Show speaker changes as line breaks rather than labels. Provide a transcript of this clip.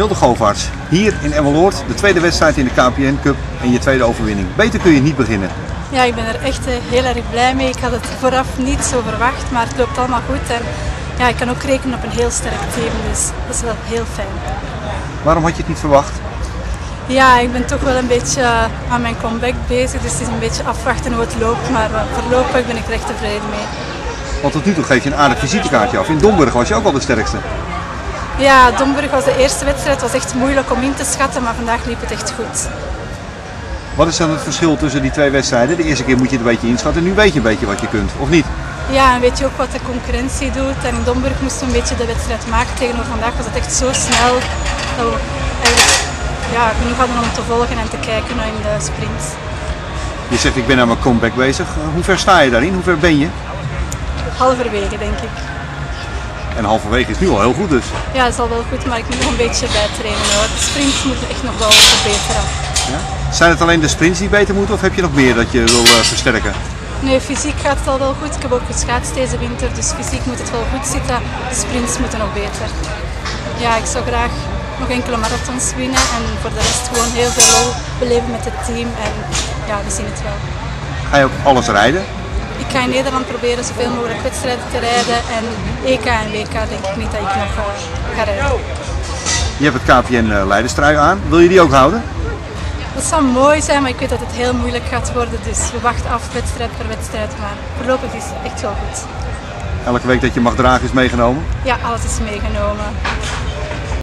Hilde Govaerts, hier in Emmeloord, de tweede wedstrijd in de KPN Cup en je tweede overwinning. Beter kun je niet beginnen.
Ja, ik ben er echt eh, heel erg blij mee. Ik had het vooraf niet zo verwacht, maar het loopt allemaal goed. En ja, ik kan ook rekenen op een heel sterk team, dus dat is wel heel fijn.
Waarom had je het niet verwacht?
Ja, ik ben toch wel een beetje eh, aan mijn comeback bezig, dus het is een beetje afwachten hoe het loopt. Maar eh, voorlopig ben ik er echt tevreden mee.
Want tot nu toe geef je een aardig visitekaartje af. In Domburg was je ook al de sterkste.
Ja, Domburg was de eerste wedstrijd. Het was echt moeilijk om in te schatten, maar vandaag liep het echt goed.
Wat is dan het verschil tussen die twee wedstrijden? De eerste keer moet je het een beetje inschatten, nu weet je een beetje wat je kunt, of niet?
Ja, en weet je ook wat de concurrentie doet. En in Domburg moesten we een beetje de wedstrijd maken. Tegenover vandaag was het echt zo snel dat we eigenlijk ja, genoeg hadden om te volgen en te kijken naar in de sprint.
Je zegt ik ben aan mijn comeback bezig. Hoe ver sta je daarin? Hoe ver ben je?
Halverwege, denk ik.
En halverwege is nu al heel goed dus.
Ja, dat is al wel goed, maar ik moet nog een beetje bijtrainen hoor. De sprints moeten echt nog wel verbeteren.
Ja? Zijn het alleen de sprints die beter moeten of heb je nog meer dat je wil uh, versterken?
Nee, fysiek gaat het al wel goed. Ik heb ook geschaatst deze winter, dus fysiek moet het wel goed zitten. De sprints moeten nog beter. Ja, ik zou graag nog enkele marathons winnen en voor de rest gewoon heel veel lol beleven met het team. En ja, we zien het wel.
Ga je ook alles rijden?
Ik ga in Nederland proberen zoveel mogelijk wedstrijden te rijden en EK en WK denk ik niet dat ik nog uh, ga rijden.
Je hebt het KPN uh, Leidenstrui aan. Wil je die ook houden?
Dat zou mooi zijn, maar ik weet dat het heel moeilijk gaat worden. Dus we wachten af wedstrijd per wedstrijd. Maar voorlopig is het echt wel goed.
Elke week dat je mag dragen is meegenomen?
Ja, alles is meegenomen.